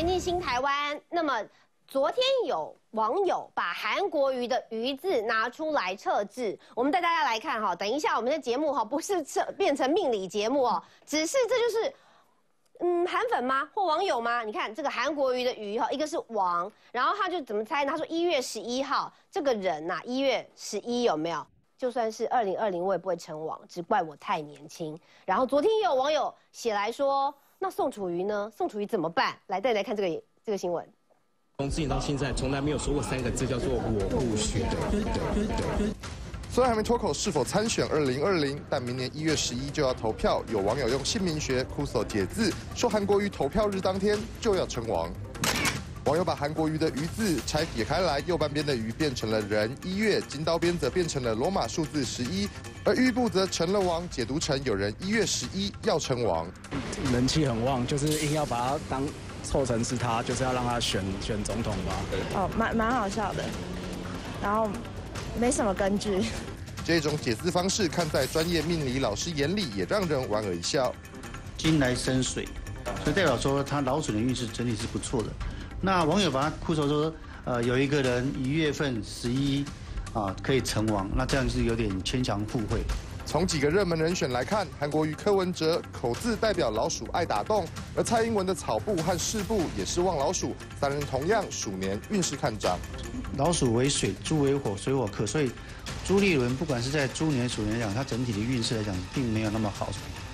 前进新台湾。那么昨天有网友把韩国瑜的“瑜”字拿出来测字，我们带大家来看哈。等一下我们的节目哈，不是测变成命理节目哦，只是这就是嗯韩粉吗或网友吗？你看这个韩国瑜的“瑜”哈，一个是王，然后他就怎么猜呢？他说一月十一号这个人呐，一月十一有没有？就算是二零二零，我也不会成王，只怪我太年轻。然后昨天也有网友写来说。那宋楚瑜呢？宋楚瑜怎么办？来，再来看这个这个新闻。从之前到现在，从来没有说过三个字叫做“我不选”。虽然还没脱口是否参选二零二零，但明年一月十一就要投票。有网友用姓名学酷搜解字，说韩国瑜投票日当天就要称王。网友把韩国瑜的“瑜”字拆解开来，右半边的“瑜”变成了人，一月；金刀边则变成了罗马数字十一，而玉部则成了王，解读成有人一月十一要称王。人气很旺，就是硬要把它当凑成是他，就是要让他选选总统吧。哦，蛮蛮好笑的，然后没什么根据。这种解字方式，看在专业命理老师眼里，也让人莞尔一笑。金来生水，所以代表说他老鼠的运势整体是不错的。那网友把他哭说说，呃，有一个人一月份十一啊可以成王，那这样是有点牵强附会。从几个热门人选来看，韩国瑜、柯文哲口字代表老鼠爱打洞，而蔡英文的草部和事部也是旺老鼠，三人同样鼠年运势看涨。老鼠为水，猪为火，水火克，所以朱立伦不管是在猪年鼠年来讲，他整体的运势来讲并没有那么好。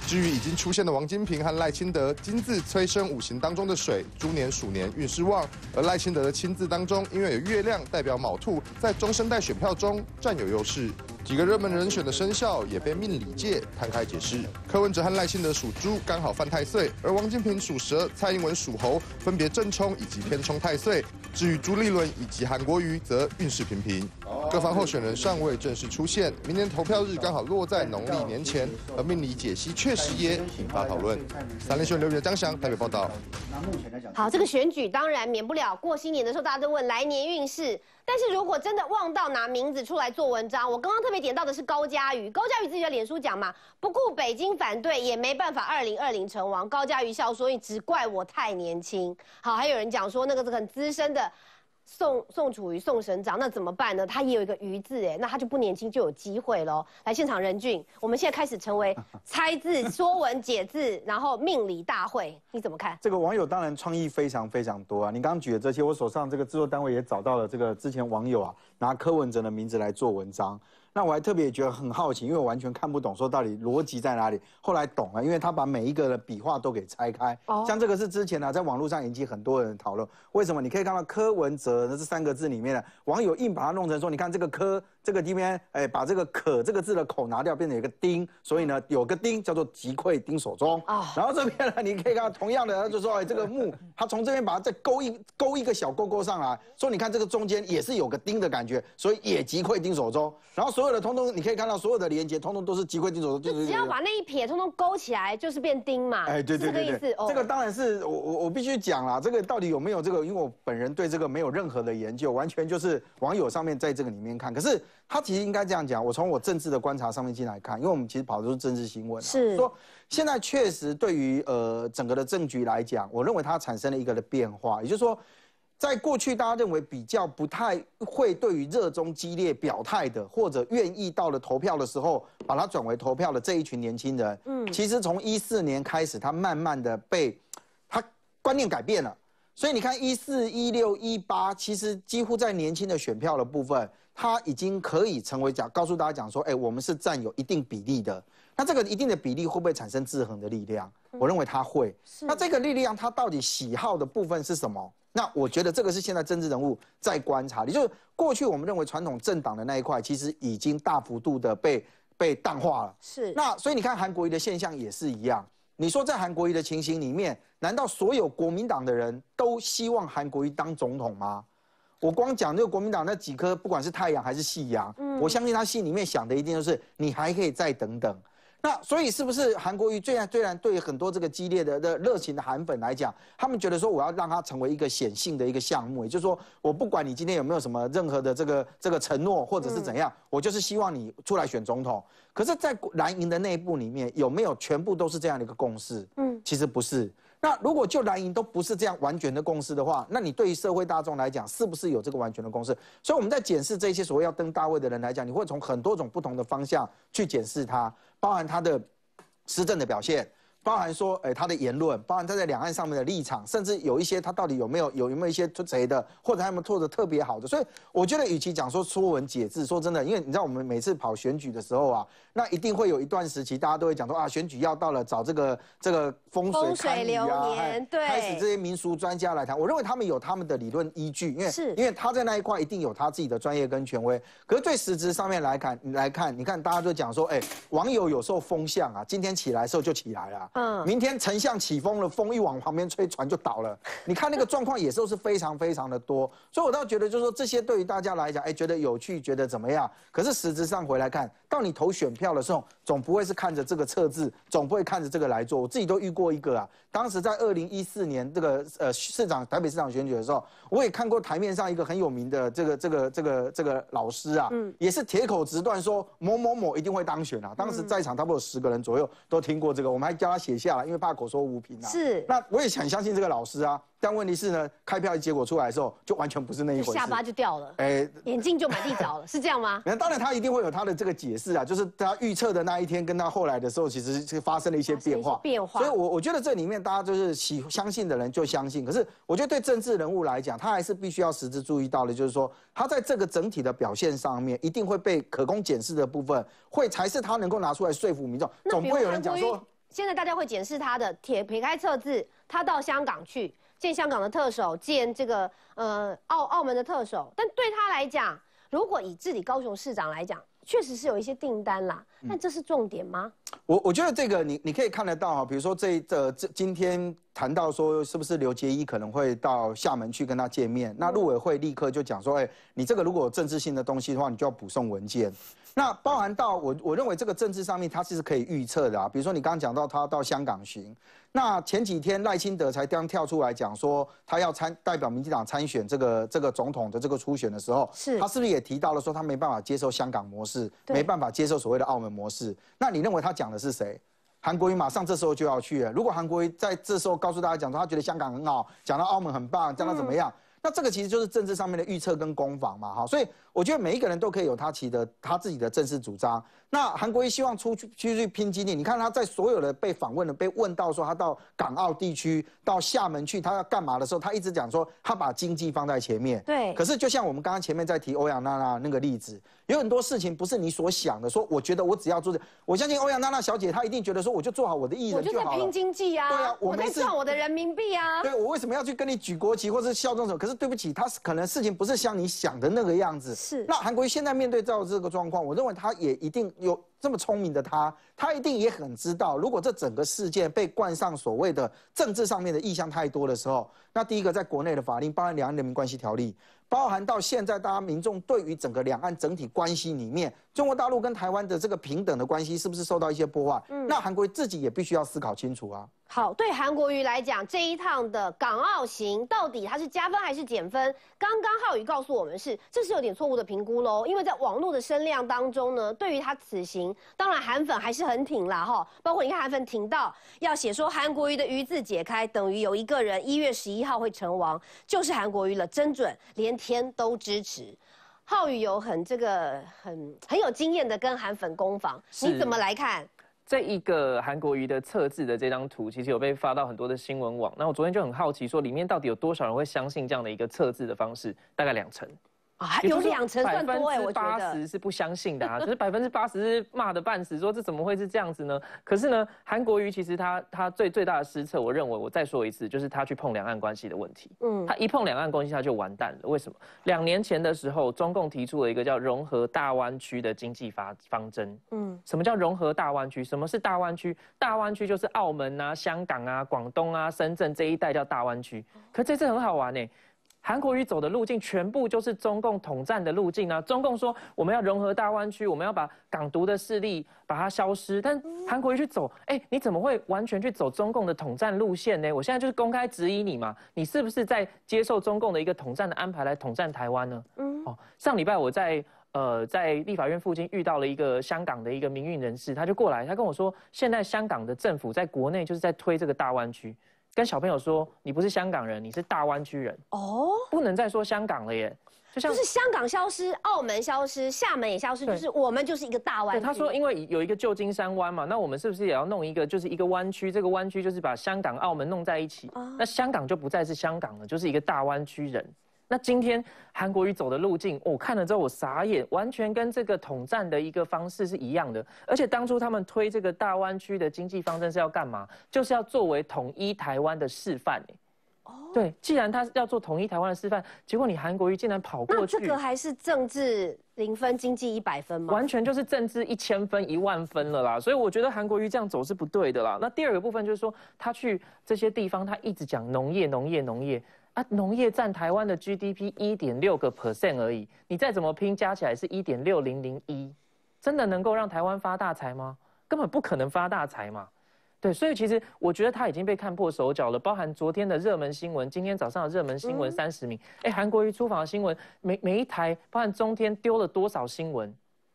至于已经出现的王金平和赖清德，金字催生五行当中的水，猪年鼠年运势旺；而赖清德的亲字当中，因为有月亮代表卯兔，在中生代选票中占有优势。几个热门人选的生肖也被命理界摊开解释。柯文哲和赖清德属猪，刚好犯太岁；而王金平属蛇，蔡英文属猴，分别正冲以及偏冲太岁。至于朱立伦以及韩国瑜，则运势平平。各方候选人尚未正式出现，明年投票日刚好落在农历年前，而命理解析确实也引发讨论。三连选留言张翔台北报道。好，这个选举当然免不了过新年的时候，大家都问来年运势。但是如果真的忘到拿名字出来做文章，我刚刚特别点到的是高嘉瑜，高嘉瑜自己的脸书讲嘛，不顾北京反对也没办法，二零二零成王。高嘉瑜笑说：“你只怪我太年轻。”好，还有人讲说那个很资深的。宋宋楚瑜宋省长，那怎么办呢？他也有一个瑜字，哎，那他就不年轻就有机会喽。来现场，任俊，我们现在开始成为 猜字、说文解字，然后命理大会，你怎么看？这个网友当然创意非常非常多啊！你刚刚举的这些，我手上这个制作单位也找到了这个之前网友啊拿柯文哲的名字来做文章。那我还特别觉得很好奇，因为我完全看不懂，说到底逻辑在哪里？后来懂了，因为他把每一个的笔画都给拆开。哦。像这个是之前呢，在网络上引起很多人讨论，为什么？你可以看到柯文哲这三个字里面呢，网友硬把它弄成说，你看这个柯。这个地边，哎，把这个可这个字的口拿掉，变成一个丁，所以呢，有个丁叫做击溃丁守中啊。然后这边呢，你可以看到同样的，他就说，哎，这个木，他从这边把它再勾一勾一个小勾勾上来，说你看这个中间也是有个丁的感觉，所以也击溃丁守中。然后所有的通通，你可以看到所有的连接，通通都是击溃丁守中。就只要把那一撇通通勾起来，就是变丁嘛。哎，对对对对，这个意思。这个当然是我我我必须讲啦，这个到底有没有这个？因为我本人对这个没有任何的研究，完全就是网友上面在这个里面看。可是。他其实应该这样讲，我从我政治的观察上面进来看，因为我们其实跑的都是政治新闻，是。说现在确实对于呃整个的政局来讲，我认为它产生了一个的变化，也就是说，在过去大家认为比较不太会对于热衷激烈表态的，或者愿意到了投票的时候把它转为投票的这一群年轻人，嗯，其实从一四年开始，他慢慢的被他观念改变了，所以你看一四一六一八，其实几乎在年轻的选票的部分。它已经可以成为讲，告诉大家讲说，哎，我们是占有一定比例的。那这个一定的比例会不会产生制衡的力量？我认为它会。那这个力量它到底喜好的部分是什么？那我觉得这个是现在政治人物在观察也，就是过去我们认为传统政党的那一块，其实已经大幅度的被被淡化了。是。那所以你看韩国瑜的现象也是一样。你说在韩国瑜的情形里面，难道所有国民党的人都希望韩国瑜当总统吗？我光讲这个国民党那几颗，不管是太阳还是夕阳，我相信他心里面想的一定就是你还可以再等等。那所以是不是韩国瑜虽然虽然对很多这个激烈的的热情的韩粉来讲，他们觉得说我要让他成为一个显性的一个项目，也就是说我不管你今天有没有什么任何的这个这个承诺或者是怎样，我就是希望你出来选总统。可是，在蓝营的内部里面有没有全部都是这样的一个共识？嗯，其实不是。那如果就蓝营都不是这样完全的共识的话，那你对于社会大众来讲，是不是有这个完全的共识？所以我们在检视这些所谓要登大位的人来讲，你会从很多种不同的方向去检视他，包含他的施政的表现。包含说，哎，他的言论，包含他在两岸上面的立场，甚至有一些他到底有没有有有没有一些出贼的，或者他们做的特别好的。所以我觉得，与其讲说说文解字，说真的，因为你知道我们每次跑选举的时候啊，那一定会有一段时期，大家都会讲说啊，选举要到了，找这个这个风水流年，开始这些民俗专家来谈。我认为他们有他们的理论依据，因为是因为他在那一块一定有他自己的专业跟权威。可是对实质上面来看，来看，你看大家都讲说，哎，网友有时候风向啊，今天起来的时候就起来了。嗯，明天丞相起风了，风一往旁边吹，船就倒了。你看那个状况，也都是非常非常的多。所以我倒觉得，就是说这些对于大家来讲，哎，觉得有趣，觉得怎么样？可是实质上回来看，到你投选票的时候，总不会是看着这个测字，总不会看着这个来做。我自己都遇过一个啊，当时在二零一四年这个呃市长台北市长选举的时候，我也看过台面上一个很有名的这个这个这个这个老师啊，嗯，也是铁口直断说某某某一定会当选啊。当时在场差不多有十个人左右都听过这个，我们还叫他写下来，因为怕口。说无凭啊，是。那我也很相信这个老师啊，但问题是呢，开票结果出来的时候，就完全不是那一回事，下巴就掉了，哎，眼镜就满地找了，是这样吗？那当然，他一定会有他的这个解释啊，就是他预测的那一天，跟他后来的时候，其实是发生了一些变化，变化。所以，我我觉得这里面大家就是喜相信的人就相信，可是我觉得对政治人物来讲，他还是必须要实质注意到的，就是说他在这个整体的表现上面，一定会被可供检视的部分，会才是他能够拿出来说服民众。总不会有人讲说。现在大家会检视他的铁撇开测字，他到香港去见香港的特首，见这个呃澳澳门的特首。但对他来讲，如果以自己高雄市长来讲，确实是有一些订单啦。但这是重点吗？我我觉得这个你你可以看得到哈，比如说这这这今天谈到说是不是刘杰一可能会到厦门去跟他见面，那陆委会立刻就讲说，哎，你这个如果有政治性的东西的话，你就要补送文件。那包含到我，我认为这个政治上面它其实可以预测的啊。比如说你刚刚讲到他到香港行，那前几天赖清德才刚跳出来讲说他要参代表民进党参选这个这个总统的这个初选的时候，是他是不是也提到了说他没办法接受香港模式，没办法接受所谓的澳门模式？那你认为他讲的是谁？韩国瑜马上这时候就要去了。如果韩国瑜在这时候告诉大家讲说他觉得香港很好，讲到澳门很棒，讲到怎么样？那这个其实就是政治上面的预测跟攻防嘛，哈，所以。我觉得每一个人都可以有他其的他自己的正式主张。那韩国瑜希望出去去去拼经济，你看他在所有的被访问的被问到说他到港澳地区到厦门去他要干嘛的时候，他一直讲说他把经济放在前面。对。可是就像我们刚刚前面在提欧阳娜娜那个例子，有很多事情不是你所想的。说我觉得我只要做这，我相信欧阳娜娜小姐她一定觉得说我就做好我的艺人就好了。我就在拼经济啊。对啊，我在赚我的人民币啊。对，我为什么要去跟你举国旗或是效忠什么？可是对不起，他是可能事情不是像你想的那个样子。是。那韩国瑜现在面对到这个状况，我认为他也一定有这么聪明的他，他一定也很知道，如果这整个事件被冠上所谓的政治上面的意向太多的时候，那第一个在国内的法令，包含《两岸人民关系条例》，包含到现在大家民众对于整个两岸整体关系里面，中国大陆跟台湾的这个平等的关系是不是受到一些破坏？嗯，那韩国自己也必须要思考清楚啊。好，对韩国瑜来讲，这一趟的港澳行到底它是加分还是减分？刚刚浩宇告诉我们是，这是有点错误的评估喽。因为在网络的声量当中呢，对于他此行，当然韩粉还是很挺啦哈。包括你看韩粉挺到要写说韩国瑜的瑜字解开等于有一个人一月十一号会成王，就是韩国瑜了，真准，连天都支持。浩宇有很这个很很有经验的跟韩粉攻防，你怎么来看？这一个韩国瑜的测字的这张图，其实有被发到很多的新闻网。那我昨天就很好奇，说里面到底有多少人会相信这样的一个测字的方式？大概两成。啊，有两成算多哎，八十是不相信的啊，就是百分之八十是骂的半死，说这怎么会是这样子呢？可是呢，韩国瑜其实他他最最大的失策，我认为我再说一次，就是他去碰两岸关系的问题。嗯，他一碰两岸关系，他就完蛋了。为什么？两年前的时候，中共提出了一个叫融合大湾区的经济发方针。嗯，什么叫融合大湾区？什么是大湾区？大湾区就是澳门啊、香港啊、广东啊、深圳这一带叫大湾区。可这次很好玩呢。韩国瑜走的路径全部就是中共统战的路径啊！中共说我们要融合大湾区，我们要把港独的势力把它消失，但韩国瑜去走，哎，你怎么会完全去走中共的统战路线呢？我现在就是公开质疑你嘛，你是不是在接受中共的一个统战的安排来统战台湾呢？嗯，哦，上礼拜我在呃在立法院附近遇到了一个香港的一个民运人士，他就过来，他跟我说，现在香港的政府在国内就是在推这个大湾区。跟小朋友说，你不是香港人，你是大湾区人哦，不能再说香港了耶。就像就是香港消失，澳门消失，厦门也消失，就是我们就是一个大湾区。他说，因为有一个旧金山湾嘛，那我们是不是也要弄一个，就是一个湾区？这个湾区就是把香港、澳门弄在一起，那香港就不再是香港了，就是一个大湾区人。那今天韩国瑜走的路径，我看了之后我傻眼，完全跟这个统战的一个方式是一样的。而且当初他们推这个大湾区的经济方针是要干嘛？就是要作为统一台湾的示范。哦，对，既然他要做统一台湾的示范，结果你韩国瑜竟然跑过去，那这个还是政治零分，经济一百分吗？完全就是政治一千分、一万分了啦。所以我觉得韩国瑜这样走是不对的啦。那第二个部分就是说，他去这些地方，他一直讲农业、农业、农业。啊，农业占台湾的 GDP 一点六个 percent 而已，你再怎么拼，加起来是一点六零零一，真的能够让台湾发大财吗？根本不可能发大财嘛。对，所以其实我觉得他已经被看破手脚了，包含昨天的热门新闻，今天早上的热门新闻三十名，哎，韩国瑜出访的新闻，每每一台，包含中天丢了多少新闻，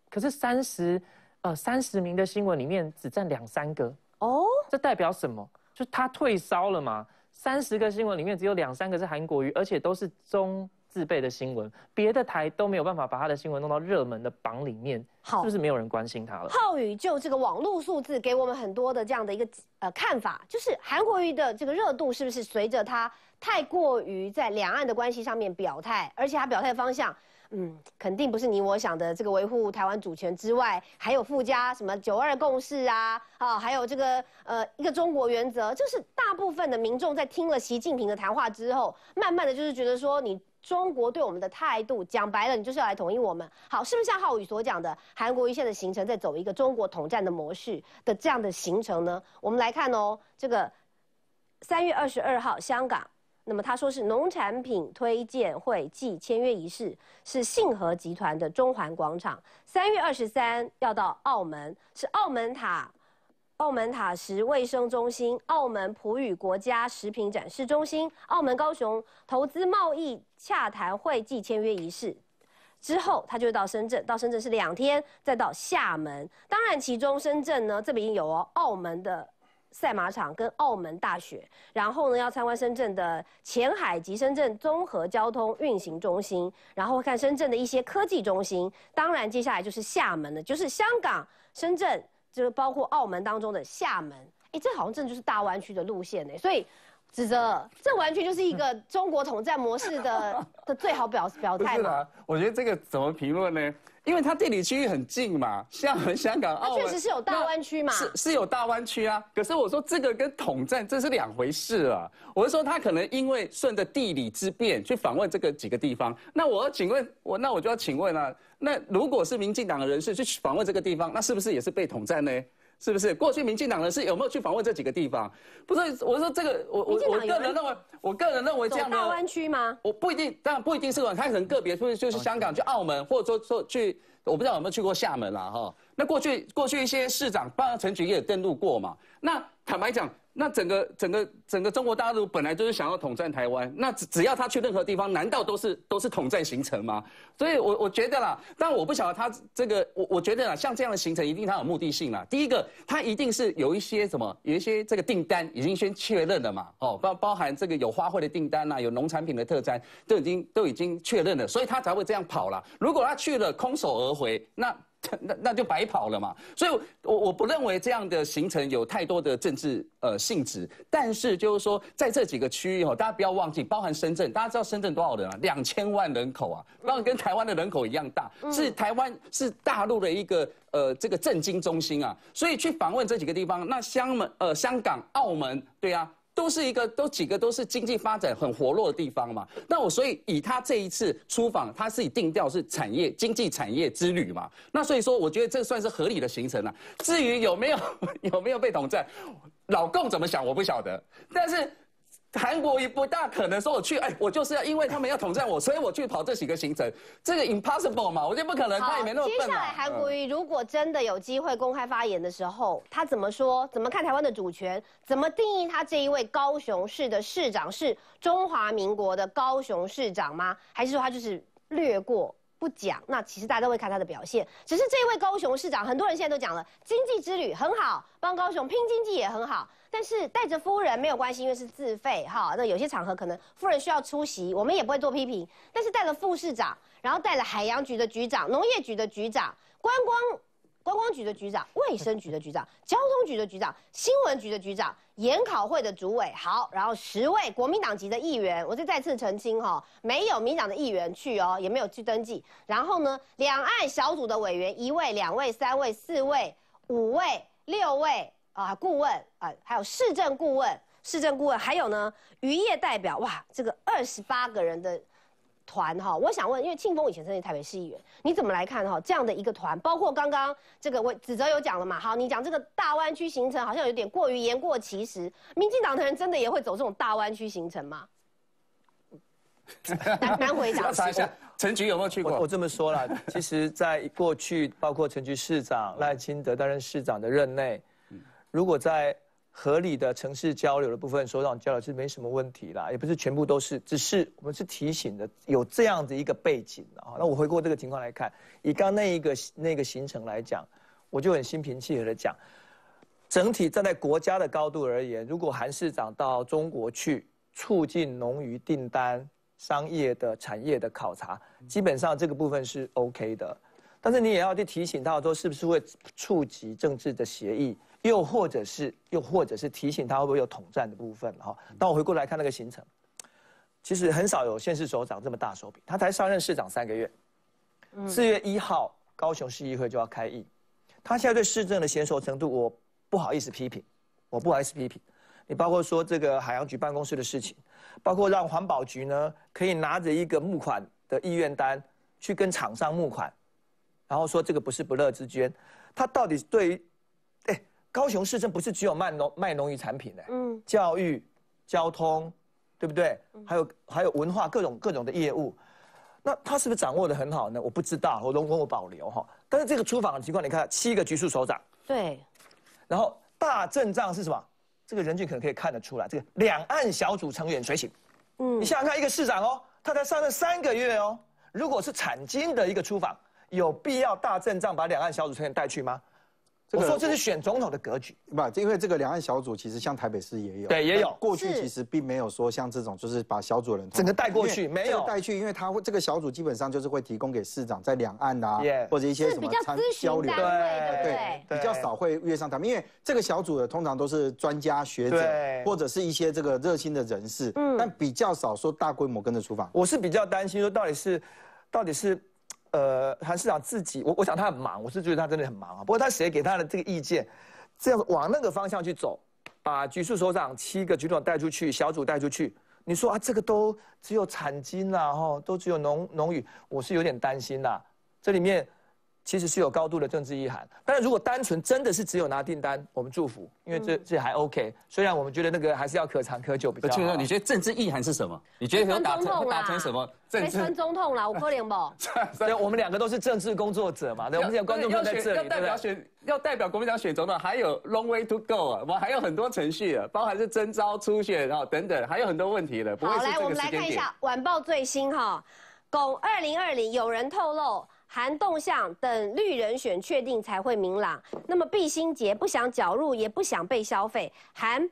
可是三十呃三十名的新闻里面只占两三个哦，这代表什么？就他退烧了嘛？三十个新闻里面只有两三个是韩国瑜，而且都是中自备的新闻，别的台都没有办法把他的新闻弄到热门的榜里面，是不是没有人关心他了？浩宇就这个网络数字给我们很多的这样的一个呃看法，就是韩国瑜的这个热度是不是随着他太过于在两岸的关系上面表态，而且他表态方向。嗯，肯定不是你我想的这个维护台湾主权之外，还有附加什么九二共识啊，啊，还有这个呃一个中国原则，就是大部分的民众在听了习近平的谈话之后，慢慢的就是觉得说，你中国对我们的态度，讲白了，你就是要来统一我们。好，是不是像浩宇所讲的，韩国一线的行程在走一个中国统战的模式的这样的行程呢？我们来看哦，这个三月二十二号香港。那么他说是农产品推荐会暨签约仪式是信和集团的中环广场，三月二十三要到澳门是澳门塔，澳门塔什卫生中心、澳门普语国家食品展示中心、澳门高雄投资贸易洽谈会暨签约仪式之后，他就到深圳，到深圳是两天，再到厦门。当然，其中深圳呢这边有，澳门的。赛马场跟澳门大学，然后呢要参观深圳的前海及深圳综合交通运行中心，然后看深圳的一些科技中心。当然，接下来就是厦门了，就是香港、深圳，就是包括澳门当中的厦门。哎，这好像真的就是大湾区的路线呢。所以，指责这完全就是一个中国统战模式的 的最好表表态嘛？我觉得这个怎么评论呢？因为它地理区域很近嘛，厦门、香港、澳门，确实是有大湾区嘛，是是有大湾区啊。可是我说这个跟统战这是两回事啊。我是说他可能因为顺着地理之便去访问这个几个地方。那我要请问，我那我就要请问了，那如果是民进党的人士去访问这个地方，那是不是也是被统战呢？是不是过去民进党人是有没有去访问这几个地方？不是，我说这个，我我我个人认为，我个人认为这样的大湾区吗？我不一定，当然不一定是吧，他可能个别，是不是就是香港、去澳门，或者说说去，我不知道有没有去过厦门啦，哈。那过去过去一些市长，包括陈菊也登陆过嘛。那坦白讲。那整个整个整个中国大陆本来就是想要统战台湾，那只只要他去任何地方，难道都是都是统战行程吗？所以，我我觉得啦，但我不晓得他这个，我我觉得啦，像这样的行程一定他有目的性啦。第一个，他一定是有一些什么，有一些这个订单已经先确认了嘛，哦，包包含这个有花卉的订单呐，有农产品的特餐，都已经都已经确认了，所以他才会这样跑了。如果他去了空手而回，那。那那就白跑了嘛，所以，我我不认为这样的行程有太多的政治呃性质。但是就是说，在这几个区域哈，大家不要忘记，包含深圳，大家知道深圳多少人啊？两千万人口啊，包括跟台湾的人口一样大，是台湾是大陆的一个呃这个政经中心啊。所以去访问这几个地方，那香门呃香港、澳门，对啊。都是一个，都几个都是经济发展很活络的地方嘛。那我所以以他这一次出访，他自己定调是产业经济产业之旅嘛。那所以说，我觉得这算是合理的行程了。至于有没有 有没有被统战，老共怎么想我不晓得，但是。韩国瑜不大可能说我去，哎，我就是要因为他们要统战我，所以我去跑这几个行程，这个 impossible 嘛，我觉得不可能，他也没那么笨接下来韩国瑜如果真的有机会公开发言的时候，他怎么说？怎么看台湾的主权？怎么定义他这一位高雄市的市长是中华民国的高雄市长吗？还是说他就是略过不讲，那其实大家都会看他的表现。只是这位高雄市长，很多人现在都讲了，经济之旅很好，帮高雄拼经济也很好。但是带着夫人没有关系，因为是自费哈。那有些场合可能夫人需要出席，我们也不会做批评。但是带了副市长，然后带了海洋局的局长、农业局的局长、观光。观光局的局长、卫生局的局长、交通局的局长、新闻局的局长、研考会的主委，好，然后十位国民党籍的议员，我再再次澄清哈，没有民党的议员去哦，也没有去登记。然后呢，两岸小组的委员一位、两位、三位、四位、五位、六位啊，顾问啊，还有市政顾问、市政顾问，还有呢渔业代表，哇，这个二十八个人的。团哈，我想问，因为庆丰以前曾经台北市议员，你怎么来看哈这样的一个团？包括刚刚这个我子泽有讲了嘛？好，你讲这个大湾区行程好像有点过于言过其实，民进党的人真的也会走这种大湾区行程吗？难难回答。查一下陈局有没有去过？我这么说了，其实，在过去包括陈局市长赖清德担任市长的任内，如果在合理的城市交流的部分，首长交流是没什么问题啦，也不是全部都是，只是我们是提醒的有这样的一个背景啊。那我回过这个情况来看，以刚那一个那个行程来讲，我就很心平气和的讲，整体站在国家的高度而言，如果韩市长到中国去促进农渔订单、商业的产业的考察，基本上这个部分是 OK 的。但是你也要去提醒他说，是不是会触及政治的协议？又或者是，又或者是提醒他会不会有统战的部分哈？当我回过来看那个行程，其实很少有县市首长这么大手笔。他才上任市长三个月，四月一号高雄市议会就要开议，他现在对市政的娴熟程度，我不好意思批评，我不好意思批评。你包括说这个海洋局办公室的事情，包括让环保局呢可以拿着一个募款的意愿单去跟厂商募款，然后说这个不是不乐之捐，他到底对于？高雄市政不是只有卖农卖农渔产品的，嗯，教育、交通，对不对？还有还有文化各种各种的业务，那他是不是掌握的很好呢？我不知道，我容我保留哈。但是这个出访的情况，你看七个局处首长，对，然后大阵仗是什么？这个人群可能可以看得出来，这个两岸小组成员随行，嗯，你想想看，一个市长哦，他才上任三个月哦，如果是产经的一个出访，有必要大阵仗把两岸小组成员带去吗？我说这是选总统的格局，不，因为这个两岸小组其实像台北市也有，对，也有。过去其实并没有说像这种，就是把小组人整个带过去，没有带去，因为他会这个小组基本上就是会提供给市长在两岸啊，或者一些什么参交流，对对，比较少会约上他们，因为这个小组的通常都是专家学者，或者是一些这个热心的人士，嗯，但比较少说大规模跟着出访。我是比较担心说到底是，到底是。呃，韩市长自己，我我想他很忙，我是觉得他真的很忙啊。不过他写给他的这个意见，这样往那个方向去走，把局处首长七个局长带出去，小组带出去，你说啊，这个都只有产金啦，哈，都只有农农语，我是有点担心啦。这里面。其实是有高度的政治意涵，但是如果单纯真的是只有拿订单，我们祝福，因为这这还 OK。虽然我们觉得那个还是要可长可久比较好。你觉得政治意涵是什么？你觉得有打成打成什么？政治村总统啦，我可怜不？对，我们两个都是政治工作者嘛。对，我们现在观众都在这里，要代表选，要代表国民党选总统，还有 long way to go 啊，我们还有很多程序啊，包含是征召、初选，然后等等，还有很多问题的。好，来我们来看一下晚报最新哈，共二零二零有人透露。韩动向等绿人选确定才会明朗。那么毕新杰不想搅入，也不想被消费。韩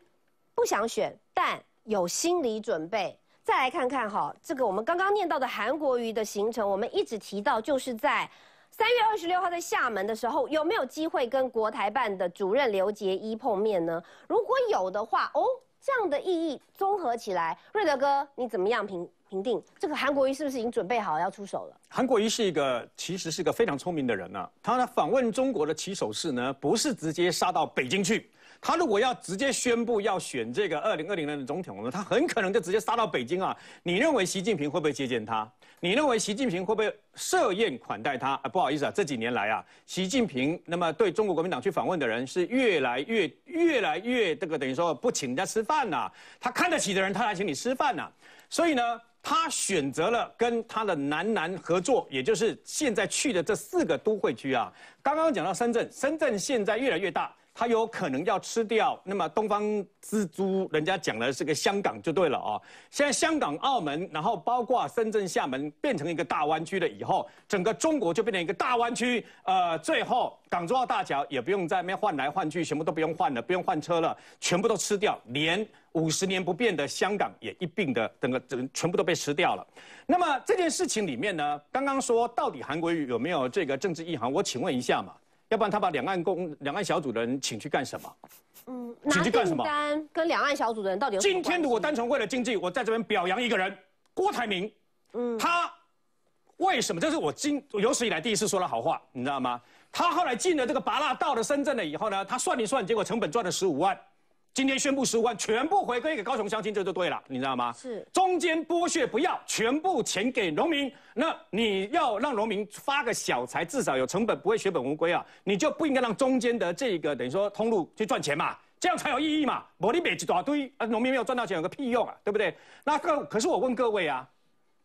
不想选，但有心理准备。再来看看哈，这个我们刚刚念到的韩国瑜的行程，我们一直提到就是在三月二十六号在厦门的时候，有没有机会跟国台办的主任刘杰一碰面呢？如果有的话，哦，这样的意义综合起来，瑞德哥你怎么样评？评定这个韩国瑜是不是已经准备好要出手了？韩国瑜是一个其实是个非常聪明的人呢。他呢访问中国的起手式呢，不是直接杀到北京去。他如果要直接宣布要选这个二零二零年的总统呢，他很可能就直接杀到北京啊。你认为习近平会不会接见他？你认为习近平会不会设宴款待他？啊，不好意思啊，这几年来啊，习近平那么对中国国民党去访问的人是越来越越来越这个等于说不请人家吃饭呐。他看得起的人，他来请你吃饭呐。所以呢。他选择了跟他的南南合作，也就是现在去的这四个都会区啊。刚刚讲到深圳，深圳现在越来越大，他有可能要吃掉那么东方之珠，人家讲的是个香港就对了哦。现在香港、澳门，然后包括深圳、厦门变成一个大湾区了以后，整个中国就变成一个大湾区。呃，最后港珠澳大桥也不用在那边换来换去，全部都不用换了，不用换车了，全部都吃掉，连五十年不变的香港也一并的整个整全部都被吃掉了。那么这件事情里面呢，刚刚说到底韩国瑜有没有这个政治意涵？我请问一下嘛。要不然他把两岸公两岸小组的人请去干什么？嗯，请去干什么？跟两岸小组的人到底有今天如果单纯为了经济，我在这边表扬一个人，郭台铭。嗯，他为什么？这是我今有史以来第一次说了好话，你知道吗？他后来进了这个拔蜡，到了深圳了以后呢，他算一算，结果成本赚了十五万。今天宣布十五万全部回归给高雄乡亲，这就对了，你知道吗？是中间剥削不要，全部钱给农民。那你要让农民发个小财，至少有成本，不会血本无归啊。你就不应该让中间的这个等于说通路去赚钱嘛，这样才有意义嘛。我你买一大堆，啊，农民没有赚到钱，有个屁用啊，对不对？那个可是我问各位啊，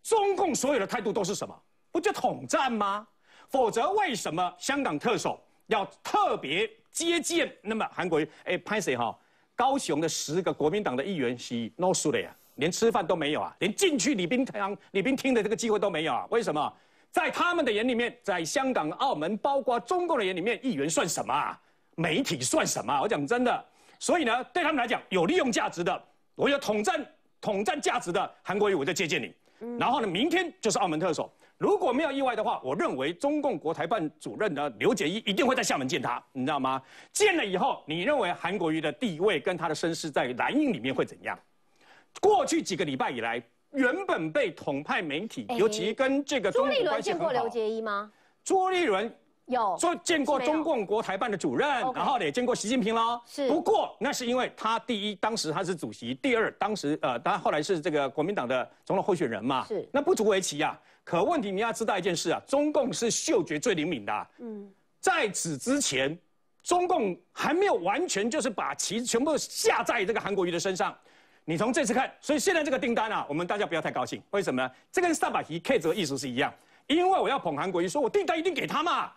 中共所有的态度都是什么？不就统战吗？否则为什么香港特首要特别接见那么韩国瑜？哎，拍谁哈？高雄的十个国民党的议员是 no 输了呀，连吃饭都没有啊，连进去礼宾堂、礼宾厅的这个机会都没有啊？为什么？在他们的眼里面，在香港、澳门，包括中共的眼里面，议员算什么啊？媒体算什么？我讲真的，所以呢，对他们来讲，有利用价值的，我有统战、统战价值的韩国瑜，我就接见你。然后呢，明天就是澳门特首。如果没有意外的话，我认为中共国台办主任的刘捷一一定会在厦门见他，你知道吗？见了以后，你认为韩国瑜的地位跟他的身世在蓝营里面会怎样？过去几个礼拜以来，原本被统派媒体，尤其跟这个朱立伦见过刘捷一吗？朱立伦。有说见过中共国台办的主任，然后也见过习近平喽。是，不过那是因为他第一，当时他是主席；第二，当时呃，他后来是这个国民党的总统候选人嘛。是，那不足为奇啊。可问题你要知道一件事啊，中共是嗅觉最灵敏的。嗯，在此之前，中共还没有完全就是把旗全部下在这个韩国瑜的身上。你从这次看，所以现在这个订单啊，我们大家不要太高兴。为什么呢？这跟萨巴提 K 这个意思是一样，因为我要捧韩国瑜，说我订单一定给他嘛。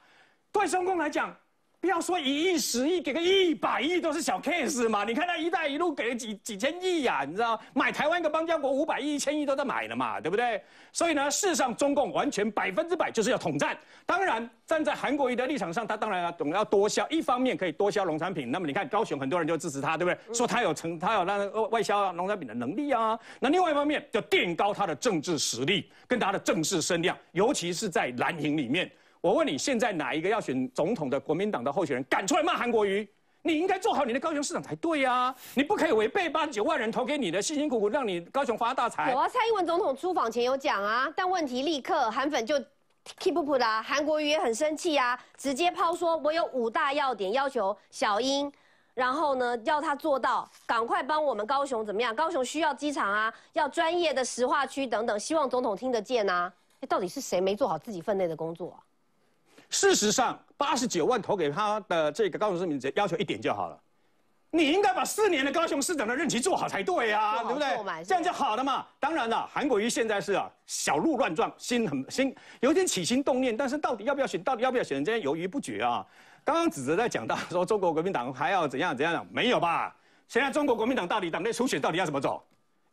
对中共来讲，不要说一亿、十亿，给个一百亿都是小 case 嘛。你看那一带一路给了几几千亿呀，你知道买台湾一个邦交国五百亿、一千亿都在买了嘛，对不对？所以呢，事实上中共完全百分之百就是要统战。当然，站在韩国瑜的立场上，他当然要懂要多销，一方面可以多销农产品。那么你看高雄很多人就支持他，对不对？说他有成，他有那外销农产品的能力啊。那另外一方面，就垫高他的政治实力跟他的政治声量，尤其是在蓝营里面。我问你，现在哪一个要选总统的国民党的候选人敢出来骂韩国瑜？你应该做好你的高雄市长才对呀！你不可以违背八九万人投给你的，辛辛苦苦让你高雄发大财。有啊，蔡英文总统出访前有讲啊，但问题立刻韩粉就 keep up 啦，韩国瑜也很生气啊，直接抛说我有五大要点要求小英，然后呢要他做到，赶快帮我们高雄怎么样？高雄需要机场啊，要专业的石化区等等，希望总统听得见啊！到底是谁没做好自己分内的工作啊？事实上，八十九万投给他的这个高雄市民，只要求一点就好了。你应该把四年的高雄市长的任期做好才对呀，对不对？这样就好了嘛。当然了，韩国瑜现在是啊，小鹿乱撞，心很心有点起心动念，但是到底要不要选，到底要不要选，这些犹豫不决啊。刚刚子哲在讲到说中国国民党还要怎样怎样，没有吧？现在中国国民党到底党内初选到底要怎么走？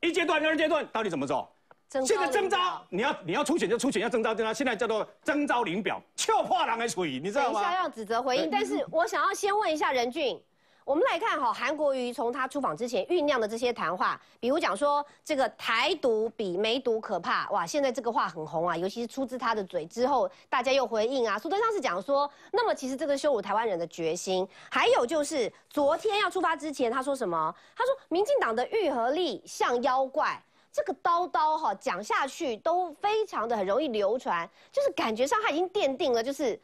一阶段、二阶段到底怎么走？现在征召，你要你要出选就出选，要征召征召，现在叫做征召领表，俏破狼的水，你知道吗？等一下要指责回应，但是我想要先问一下任俊，我们来看哈，韩国瑜从他出访之前酝酿的这些谈话，比如讲说这个台独比梅毒可怕，哇，现在这个话很红啊，尤其是出自他的嘴之后，大家又回应啊。苏德昌是讲说，那么其实这个羞辱台湾人的决心，还有就是昨天要出发之前，他说什么？他说民进党的愈合力像妖怪。这个刀刀哈讲下去都非常的很容易流传，就是感觉上他已经奠定了，就是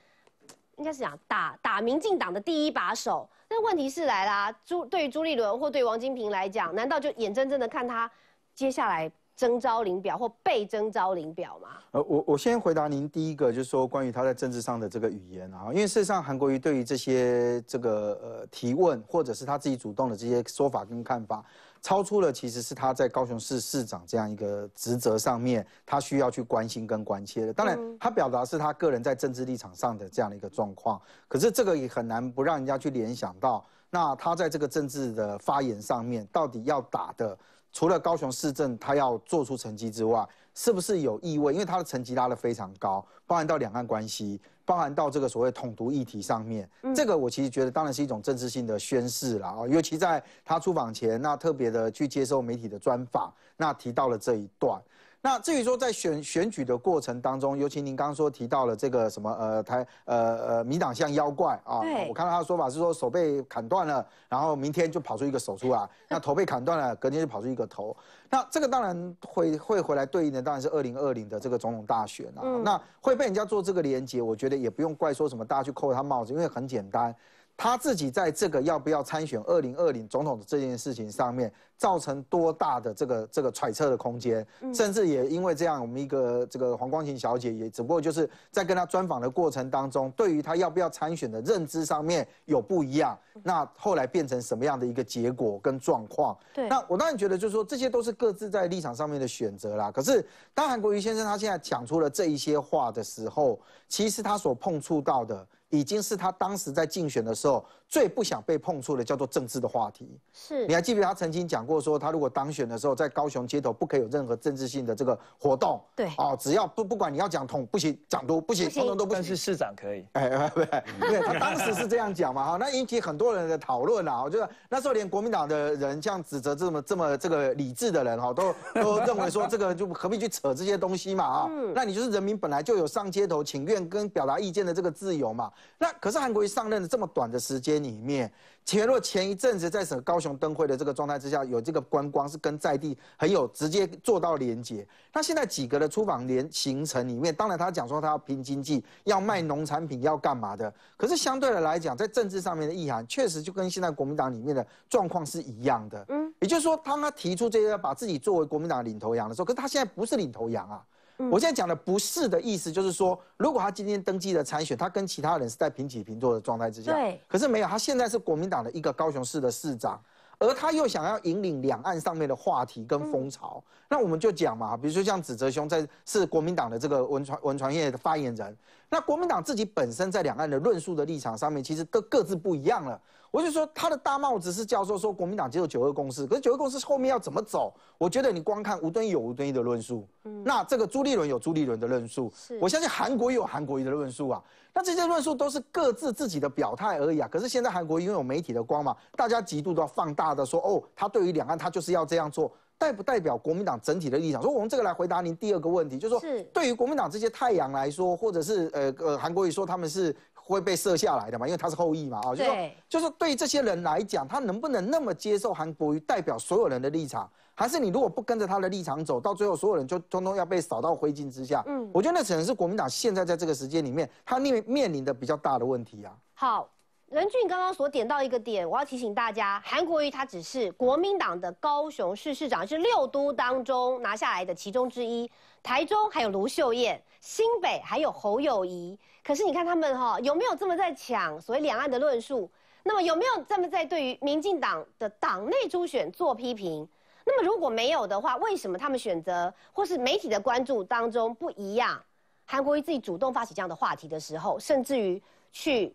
应该是讲打打民进党的第一把手。但问题是来啦，朱对于朱立伦或对王金平来讲，难道就眼睁睁的看他接下来征召领表或被征召领表吗？呃，我我先回答您第一个，就是说关于他在政治上的这个语言啊，因为事实上韩国瑜对于这些这个呃提问或者是他自己主动的这些说法跟看法，超出了其实是他在高雄市市长这样一个职责上面，他需要去关心跟关切的。当然，他表达是他个人在政治立场上的这样的一个状况，可是这个也很难不让人家去联想到，那他在这个政治的发言上面到底要打的。除了高雄市政他要做出成绩之外，是不是有意味？因为他的成绩拉得非常高，包含到两岸关系，包含到这个所谓统独议题上面，这个我其实觉得当然是一种政治性的宣示了啊。尤其在他出访前，那特别的去接受媒体的专访，那提到了这一段。那至于说在选选举的过程当中，尤其您刚刚说提到了这个什么呃台呃呃民党像妖怪啊，我看到他的说法是说手被砍断了，然后明天就跑出一个手出来，那头被砍断了，隔天就跑出一个头，那这个当然会会回来对应的当然是二零二零的这个总统大选啊，那会被人家做这个连结，我觉得也不用怪说什么大家去扣他帽子，因为很简单。他自己在这个要不要参选二零二零总统的这件事情上面，造成多大的这个这个揣测的空间，甚至也因为这样，我们一个这个黄光琴小姐也只不过就是在跟他专访的过程当中，对于他要不要参选的认知上面有不一样，那后来变成什么样的一个结果跟状况？对，那我当然觉得就是说这些都是各自在立场上面的选择啦。可是当韩国瑜先生他现在讲出了这一些话的时候，其实他所碰触到的。已经是他当时在竞选的时候最不想被碰触的，叫做政治的话题。是，你还记不记得他曾经讲过，说他如果当选的时候，在高雄街头不可以有任何政治性的这个活动。对，哦，只要不不管你要讲统不行，讲都不行，通通都不行。但是市长可以。哎，不 对，对他当时是这样讲嘛，哈，那引起很多人的讨论啊。我觉得那时候连国民党的人，像指责这么这么这个理智的人，哈，都都认为说这个就何必去扯这些东西嘛，啊，那你就是人民本来就有上街头请愿跟表达意见的这个自由嘛，那。可是韩国瑜上任的这么短的时间里面，前若前一阵子在省高雄灯会的这个状态之下，有这个观光是跟在地很有直接做到连接。那现在几个的出访连行程里面，当然他讲说他要拼经济，要卖农产品，要干嘛的。可是相对的来讲，在政治上面的意涵，确实就跟现在国民党里面的状况是一样的。嗯，也就是说，当他提出这些把自己作为国民党领头羊的时候，可是他现在不是领头羊啊。我现在讲的不是的意思，就是说，如果他今天登记的参选，他跟其他人是在平起平坐的状态之下。对。可是没有，他现在是国民党的一个高雄市的市长，而他又想要引领两岸上面的话题跟风潮。那我们就讲嘛，比如说像子哲兄在是国民党的这个文传文传业的发言人，那国民党自己本身在两岸的论述的立场上面，其实各各自不一样了。我就说他的大帽子是教授说国民党接受九二共识，可是九二共识后面要怎么走？我觉得你光看吴敦义有吴敦义的论述，那这个朱立伦有朱立伦的论述，我相信韩国也有韩国瑜的论述啊。那这些论述都是各自自己的表态而已啊。可是现在韩国因为有媒体的光嘛，大家极度都要放大的说，哦，他对于两岸他就是要这样做，代不代表国民党整体的立场？所以我们这个来回答您第二个问题，就是说，对于国民党这些太阳来说，或者是呃呃韩国瑜说他们是。会被射下来的嘛？因为他是后裔嘛，啊，就说就是对这些人来讲，他能不能那么接受韩国瑜代表所有人的立场？还是你如果不跟着他的立场走，到最后所有人就通通要被扫到灰烬之下？嗯，我觉得那可能是国民党现在在这个时间里面，他面面临的比较大的问题啊。好，任俊刚刚所点到一个点，我要提醒大家，韩国瑜他只是国民党的高雄市市长，是六都当中拿下来的其中之一。台中还有卢秀燕，新北还有侯友谊。可是你看他们哈，有没有这么在抢所谓两岸的论述？那么有没有这么在对于民进党的党内初选做批评？那么如果没有的话，为什么他们选择或是媒体的关注当中不一样？韩国瑜自己主动发起这样的话题的时候，甚至于去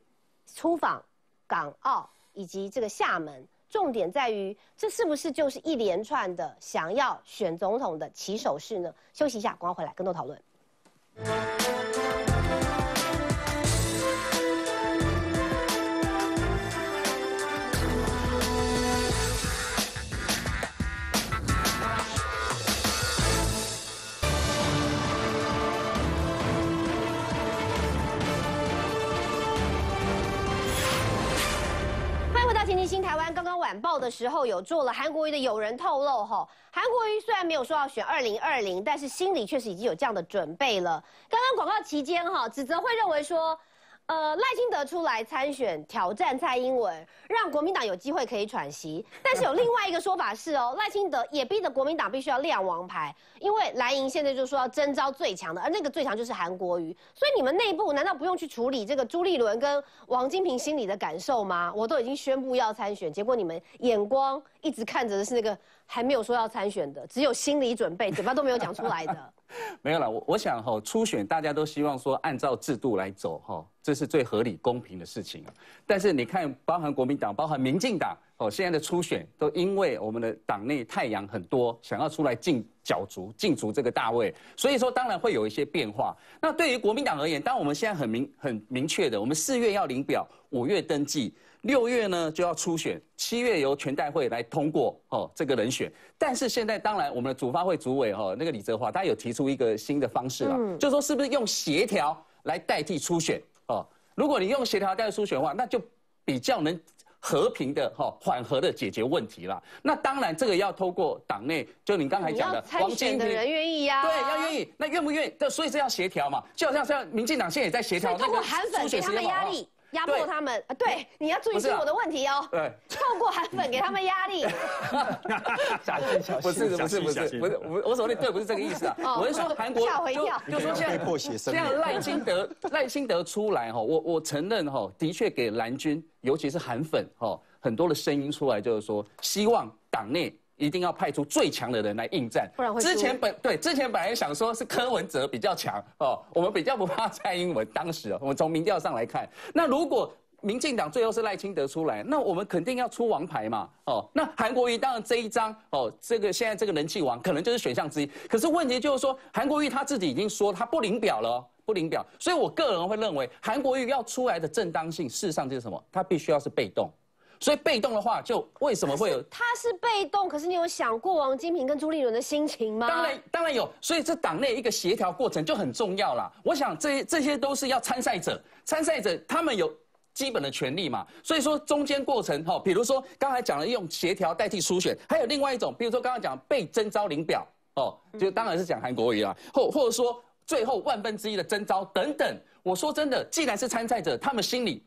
出访港澳以及这个厦门，重点在于这是不是就是一连串的想要选总统的起手式呢？休息一下，广告回来更多讨论。晚报的时候有做了韩国瑜的友人透露哈，韩国瑜虽然没有说要选二零二零，但是心里确实已经有这样的准备了。刚刚广告期间哈，子泽会认为说，呃，赖清德出来参选挑战蔡英文，让国民党有机会可以喘息。但是有另外一个说法是哦，赖清德也逼得国民党必须要亮王牌，因为蓝营现在就说要征召最强的，而那个最强就是韩国瑜。所以你们内部难道不用去处理这个朱立伦跟王金平心里的感受吗？我都已经宣布要参选，结果你们眼光一直看着的是那个还没有说要参选的，只有心理准备，嘴巴都没有讲出来的。没有了，我我想哈，初选大家都希望说按照制度来走哈，这是最合理公平的事情。但是你看，包含国民党、包含民进党哦，现在的初选都因为我们的党内太阳很多，想要出来进角逐、竞逐这个大位，所以说当然会有一些变化。那对于国民党而言，当我们现在很明很明确的，我们四月要领表，五月登记。六月呢就要初选，七月由全代会来通过哦这个人选。但是现在当然我们的主发会主委哈那个李泽华他有提出一个新的方式了，就说是不是用协调来代替初选哦？如果你用协调代替初选的话，那就比较能和平的哈缓和的解决问题了。那当然这个要透过党内，就你刚才讲的王金的人愿意呀，对，要愿意。那愿不愿意？这所以是要协调嘛，就好像像民进党现在也在协调那个初选时间嘛。压迫他们啊！对，你要注意是我的问题哦。对，透过韩粉给他们压力。小心小心，不是不是不是不是，我我说的对，不是这个意思啊。我是说韩国就就说现在现在赖清德赖清德出来哈，我我承认哈，的确给蓝军，尤其是韩粉哈，很多的声音出来，就是说希望党内。一定要派出最强的人来应战，不然会之前本对之前本来想说是柯文哲比较强哦，我们比较不怕蔡英文。当时哦我们从民调上来看，那如果民进党最后是赖清德出来，那我们肯定要出王牌嘛哦。那韩国瑜当然这一张哦，这个现在这个人气王可能就是选项之一。可是问题就是说，韩国瑜他自己已经说他不领表了，不领表。所以我个人会认为，韩国瑜要出来的正当性，事实上就是什么？他必须要是被动。所以被动的话，就为什么会有？他是被动，可是你有想过王金平跟朱立伦的心情吗？当然，当然有。所以这党内一个协调过程就很重要啦。我想这这些都是要参赛者，参赛者他们有基本的权利嘛。所以说中间过程哈，比如说刚才讲了用协调代替初选，还有另外一种，比如说刚刚讲被征召领表哦，就当然是讲韩国瑜啦，或或者说最后万分之一的征召等等。我说真的，既然是参赛者，他们心里。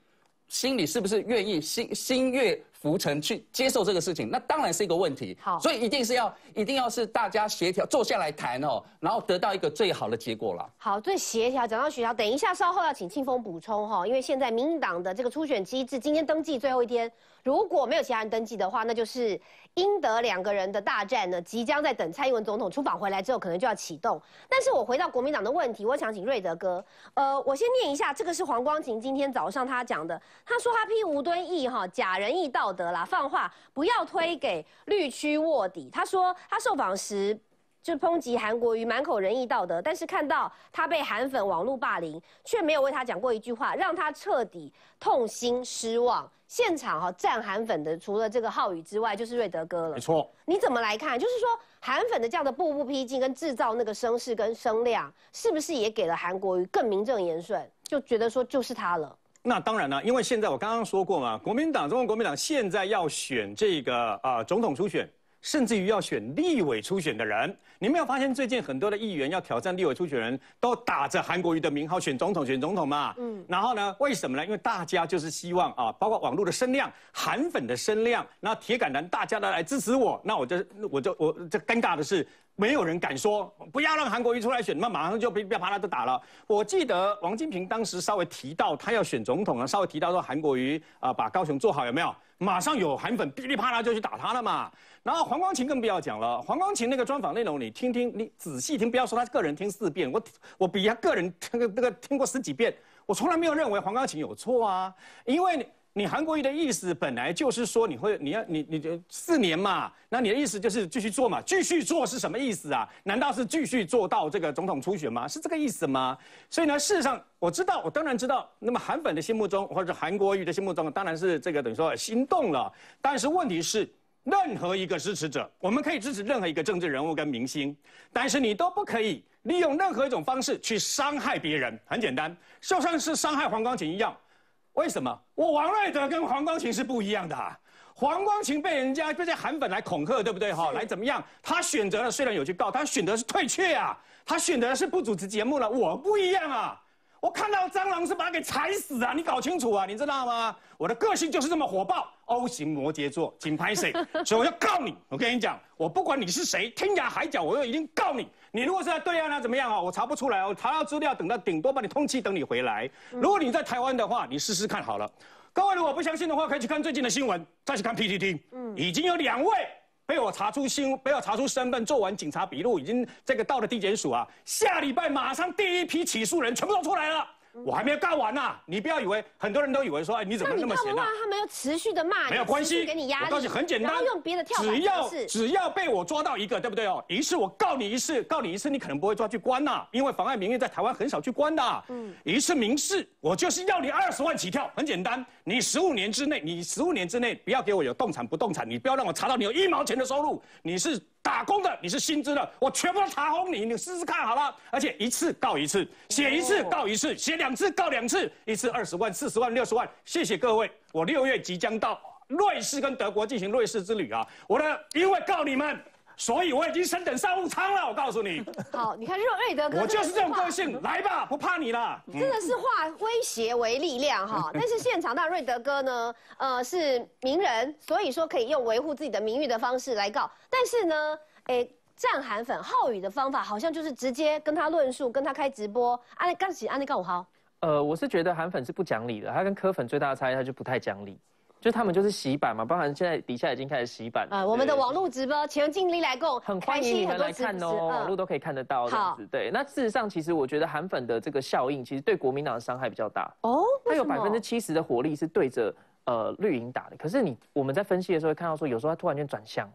心里是不是愿意心心悦浮沉去接受这个事情？那当然是一个问题。好，所以一定是要一定要是大家协调坐下来谈哦，然后得到一个最好的结果了。好，最协调讲到协调，等一下稍后要请庆丰补充哈，因为现在民进党的这个初选机制今天登记最后一天，如果没有其他人登记的话，那就是。英德两个人的大战呢，即将在等蔡英文总统出访回来之后，可能就要启动。但是我回到国民党的问题，我想请瑞德哥，呃，我先念一下，这个是黄光琴今天早上他讲的，他说他批吴敦义哈假仁义道德啦，放话不要推给绿区卧底。他说他受访时就抨击韩国瑜满口仁义道德，但是看到他被韩粉网络霸凌，却没有为他讲过一句话，让他彻底痛心失望。现场哈站韩粉的，除了这个浩宇之外，就是瑞德哥了。没错，你怎么来看？就是说韩粉的这样的步步逼近，跟制造那个声势跟声量，是不是也给了韩国瑜更名正言顺，就觉得说就是他了？那当然了，因为现在我刚刚说过嘛，国民党中国国民党现在要选这个啊总统初选。甚至于要选立委初选的人，你没有发现最近很多的议员要挑战立委初选人都打着韩国瑜的名号选总统，选总统嘛？嗯。然后呢？为什么呢？因为大家就是希望啊，包括网络的声量、韩粉的声量，然后铁杆男大家都来支持我，那我就我就我这尴尬的是。没有人敢说不要让韩国瑜出来选，那马上就被被啪啦就打了。我记得王金平当时稍微提到他要选总统啊，稍微提到说韩国瑜啊把高雄做好有没有？马上有韩粉噼里啪啦就去打他了嘛。然后黄光琴更不要讲了，黄光琴那个专访内容你听听，你仔细听，不要说他个人听四遍，我我比他个人那个那个听过十几遍，我从来没有认为黄光琴有错啊，因为。你韩国瑜的意思本来就是说你会你要你你就四年嘛，那你的意思就是继续做嘛？继续做是什么意思啊？难道是继续做到这个总统初选吗？是这个意思吗？所以呢，事实上我知道，我当然知道。那么韩粉的心目中，或者韩国瑜的心目中，当然是这个等于说心动了。但是问题是，任何一个支持者，我们可以支持任何一个政治人物跟明星，但是你都不可以利用任何一种方式去伤害别人。很简单，就像是伤害黄光琴一样。为什么我王瑞德跟黄光琴是不一样的？黄光琴被人家这些韩粉来恐吓，对不对？哈，来怎么样？他选择了，虽然有去告，他选择是退却啊，他选择的是不主持节目了。我不一样啊，我看到蟑螂是把它给踩死啊！你搞清楚啊，你知道吗？我的个性就是这么火爆，O 型摩羯座，紧拍谁？所以我要告你。我跟你讲，我不管你是谁，天涯海角，我又一定告你。你如果是在对岸，那怎么样啊？我查不出来我，查到资料，等到顶多把你通缉，等你回来。如果你在台湾的话，你试试看好了。各位如果不相信的话，可以去看最近的新闻，再去看 PTT。嗯，已经有两位被我查出新，被我查出身份，做完警察笔录，已经这个到了地检署啊。下礼拜马上第一批起诉人全部都出来了。我还没有告完呢，你不要以为很多人都以为说，哎，你怎么那么闲呢？他们要持续的骂，没有关系，给你压力。我告诉你很简单，用别的跳只要只要被我抓到一个，对不对哦？一次我告你一次，告你一次，你可能不会抓去关呐，因为妨碍名誉在台湾很少去关的。嗯，一次民事，我就是要你二十万起跳，很简单，你十五年之内，你十五年之内不要给我有动产不动产，你不要让我查到你有一毛钱的收入，你是。打工的，你是薪资的，我全部都查封你，你试试看好了。而且一次告一次，写一次告一次，写两次告两次，一次二十万、四十万、六十万。谢谢各位，我六月即将到瑞士跟德国进行瑞士之旅啊！我的因为告你们。所以我已经升等商务舱了，我告诉你。好，你看瑞瑞德哥，我就是这种个性，来吧，不怕你了。真的是化威胁为力量哈，但是现场那瑞德哥呢，呃，是名人，所以说可以用维护自己的名誉的方式来告。但是呢，哎，战韩粉浩宇的方法好像就是直接跟他论述，跟他开直播。安利刚起，安利告我好。呃，我是觉得韩粉是不讲理的，他跟柯粉最大的差异，他就不太讲理。就他们就是洗版嘛，包含现在底下已经开始洗版啊。我们的网络直播全尽力来供，很欢迎你们来看哦，网络都可以看得到这样子。对，那事实上其实我觉得韩粉的这个效应，其实对国民党的伤害比较大哦。它有百分之七十的火力是对着呃绿营打的，可是你我们在分析的时候会看到说，有时候他突然间转向，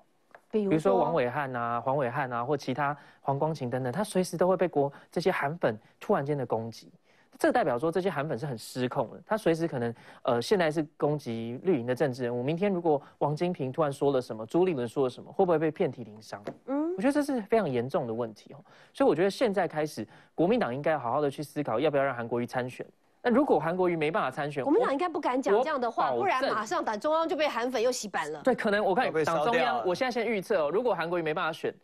比如说王伟汉啊、黄伟汉啊或其他黄光琴等等，他随时都会被国这些韩粉突然间的攻击。这代表说这些韩粉是很失控的，他随时可能，呃，现在是攻击绿营的政治人物，明天如果王金平突然说了什么，朱立伦说了什么，会不会被遍体鳞伤？嗯，我觉得这是非常严重的问题哦。所以我觉得现在开始，国民党应该好好的去思考，要不要让韩国瑜参选。那如果韩国瑜没办法参选，国民党应该不敢讲这样的话，不然马上党中央就被韩粉又洗版了。对，可能我看党中央，我现在先预测哦，如果韩国瑜没办法选，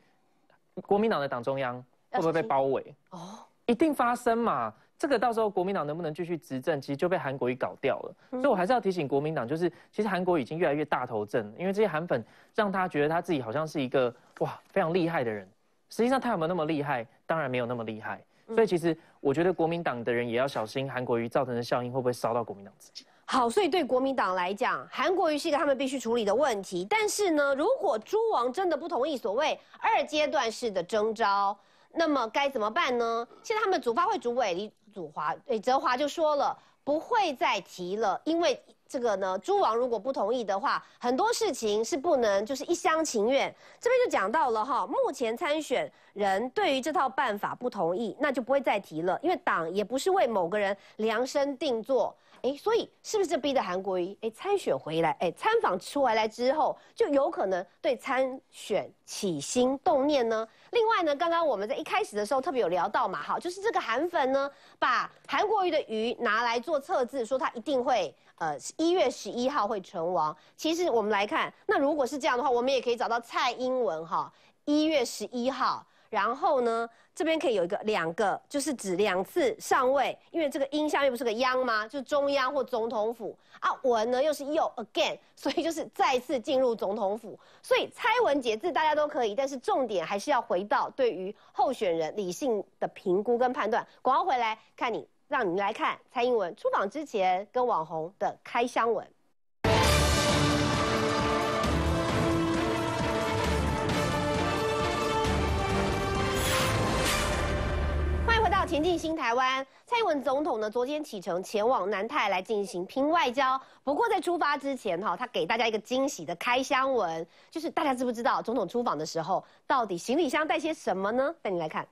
国民党的党中央会不会被包围？哦，一定发生嘛。这个到时候国民党能不能继续执政，其实就被韩国瑜搞掉了。所以我还是要提醒国民党，就是其实韩国已经越来越大头阵，因为这些韩粉让他觉得他自己好像是一个哇非常厉害的人。实际上他有没有那么厉害？当然没有那么厉害。所以其实我觉得国民党的人也要小心韩国瑜造成的效应会不会烧到国民党自己。好，所以对国民党来讲，韩国瑜是一个他们必须处理的问题。但是呢，如果朱王真的不同意所谓二阶段式的征召，那么该怎么办呢？现在他们主发会主委李祖华，诶，泽华就说了，不会再提了，因为这个呢，朱王如果不同意的话，很多事情是不能就是一厢情愿。这边就讲到了哈，目前参选人对于这套办法不同意，那就不会再提了，因为党也不是为某个人量身定做。哎，所以是不是逼得韩国瑜哎参选回来？哎，参访出来来之后，就有可能对参选起心动念呢？另外呢，刚刚我们在一开始的时候特别有聊到嘛，好，就是这个韩粉呢，把韩国瑜的鱼拿来做测字，说他一定会呃一月十一号会成王。其实我们来看，那如果是这样的话，我们也可以找到蔡英文哈，一月十一号。然后呢，这边可以有一个两个，就是指两次上位，因为这个音下面不是个央吗？就是中央或总统府啊。文呢又是又 again，所以就是再次进入总统府。所以猜文解字大家都可以，但是重点还是要回到对于候选人理性的评估跟判断。广告回来看你，让你来看蔡英文出访之前跟网红的开箱文。前进新台湾，蔡英文总统呢昨天启程前往南泰来进行拼外交。不过在出发之前哈，他给大家一个惊喜的开箱文，就是大家知不知道总统出访的时候到底行李箱带些什么呢？带你来看。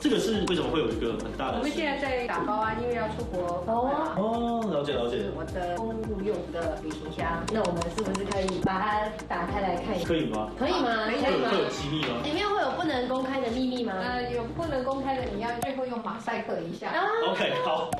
这个是为什么会有一个很大的？我们现在在打包啊，因为要出国。哦哦，了解了解。我的公务用的旅行箱，那我们是不是可以把它打开来看一下？可以吗？可以吗？可以吗？会有机密吗？里面会有不能公开的秘密吗？呃，有不能公开的，你要最后用马赛克一下。OK，好。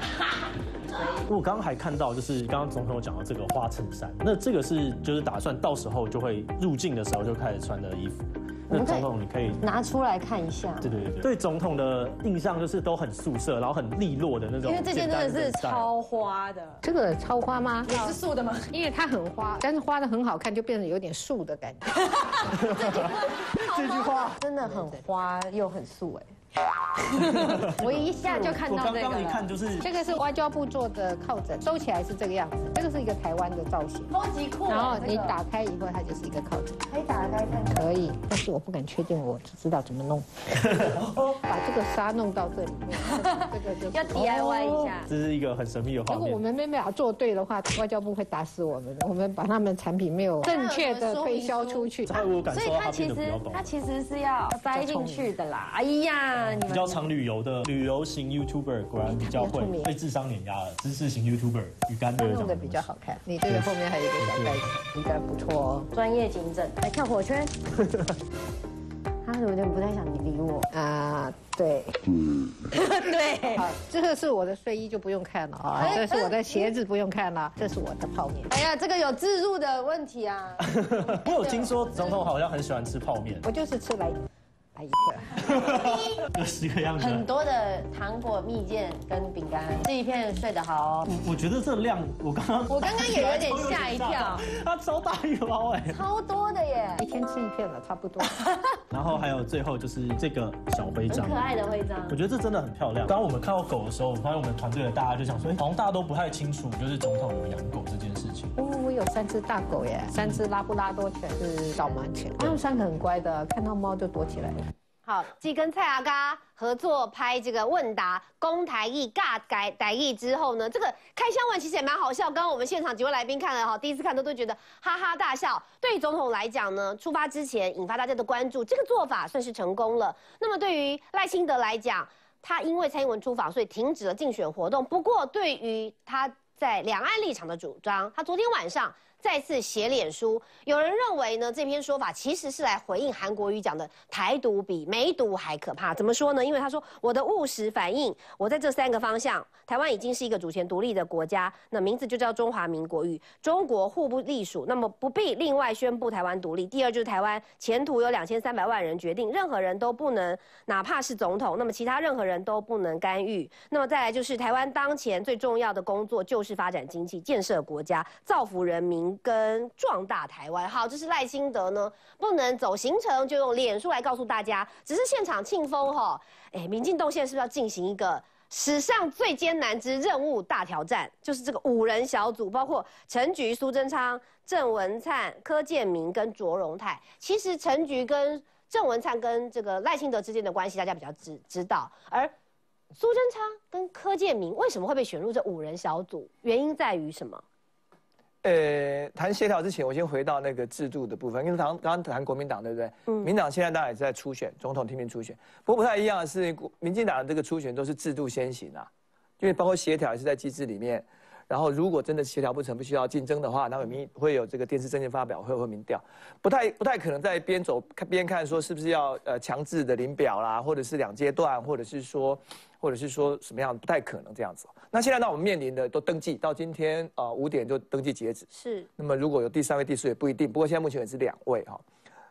我刚刚还看到，就是刚刚总统讲到这个花衬衫，那这个是就是打算到时候就会入境的时候就开始穿的衣服。那们可以总统你可以拿出来看一下。对对对对，对总统的印象就是都很素色，然后很利落的那种。因为这件真的是超花的，这个超花吗？也是素的吗？因为它很花，但是花的很好看，就变得有点素的感觉。这句话真的很花又很素哎。我一下就看到这个我刚刚一。看就是这个是外交部做的靠枕，收起来是这个样子。这个是一个台湾的造型，超级酷然后你打开以后，它就是一个靠枕。可以打开看看。可以，但是我不敢确定，我只知道怎么弄。把这个沙弄到这里面，这个就要 DIY 一下。这是一个很神秘的画如果我面。们没办法做对的话，外交部会打死我们的。我们把他们产品没有正确的推销出去，所以它它其实它。其实是要塞进去的啦。哎呀，你比较常旅游的旅游型 YouTuber 果然比较会被智商碾压了，知识型 YouTuber 鱼竿队弄得比较好看。你这个后面还有一个小袋子，应该不错哦。专业警诊来跳火圈。他有点不太想理我。啊，对，嗯，对。好，这个是我的睡衣就不用看了啊，哎这是我的鞋子不用看了，这是我的泡面。哎呀，这个有自入的问题啊。我有听说总统好像很喜欢吃泡面，我就是吃来来一 个。样子。很多的糖果、蜜饯跟饼干，这一片睡得好哦。我觉得这量，我刚刚我刚刚也有点吓一跳，它超大一包哎，超多的耶，一天吃一片了，差不多。然后还有最后就是这个小徽章，很可爱的徽章我觉得这真的很漂亮。刚刚我们看到狗的时候，我发现我们团队的大家就想说，哎好像大家都不太清楚，就是总统有养狗这件事情。哦，我有三只大狗耶，三只拉布拉多犬是导盲犬，它们三个很乖的，看到猫就躲起来了。好，继跟蔡阿嘎合作拍这个问答公台译尬改台译之后呢，这个开箱文其实也蛮好笑。刚刚我们现场几位来宾看了哈，第一次看都都觉得哈哈大笑。对于总统来讲呢，出发之前引发大家的关注，这个做法算是成功了。那么对于赖清德来讲，他因为蔡英文出访，所以停止了竞选活动。不过对于他在两岸立场的主张，他昨天晚上。再次写脸书，有人认为呢，这篇说法其实是来回应韩国瑜讲的台独比梅毒还可怕。怎么说呢？因为他说我的务实反应，我在这三个方向，台湾已经是一个主权独立的国家，那名字就叫中华民国，与中国互不隶属，那么不必另外宣布台湾独立。第二就是台湾前途由两千三百万人决定，任何人都不能，哪怕是总统，那么其他任何人都不能干预。那么再来就是台湾当前最重要的工作就是发展经济、建设国家、造福人民。跟壮大台湾，好，这是赖清德呢，不能走行程，就用脸书来告诉大家。只是现场庆丰哈，哎，民进动现在是不是要进行一个史上最艰难之任务大挑战？就是这个五人小组，包括陈菊、苏贞昌、郑文灿、柯建明跟卓荣泰。其实陈菊跟郑文灿跟这个赖清德之间的关系，大家比较知知道，而。苏贞昌跟柯建明为什么会被选入这五人小组？原因在于什么？呃，谈协调之前，我先回到那个制度的部分，因为刚刚刚谈国民党，对不对？嗯。民党现在当然也是在初选，总统提名初选。不过不太一样的是，民进党的这个初选都是制度先行啊，因为包括协调也是在机制里面。然后如果真的协调不成，不需要竞争的话，那么民会有这个电视政见发表会或民调，不太不太可能在边走看边看说是不是要呃强制的领表啦，或者是两阶段，或者是说。或者是说什么样不太可能这样子。那现在呢，我们面临的都登记到今天啊五点就登记截止。是。那么如果有第三位、第四位不一定，不过现在目前也是两位哈，